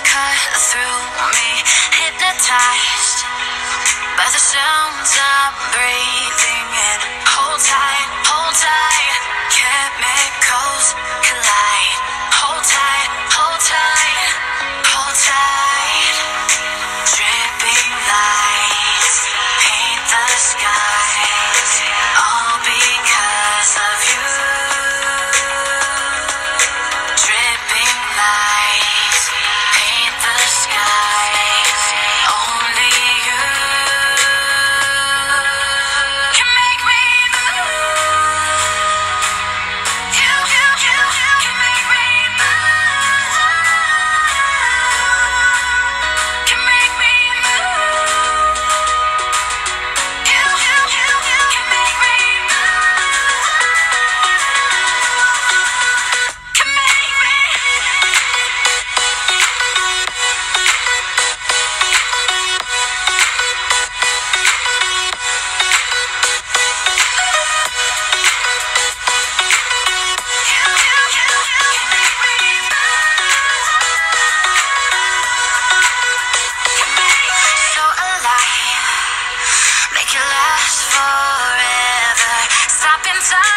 cut through me, hypnotized hop inside.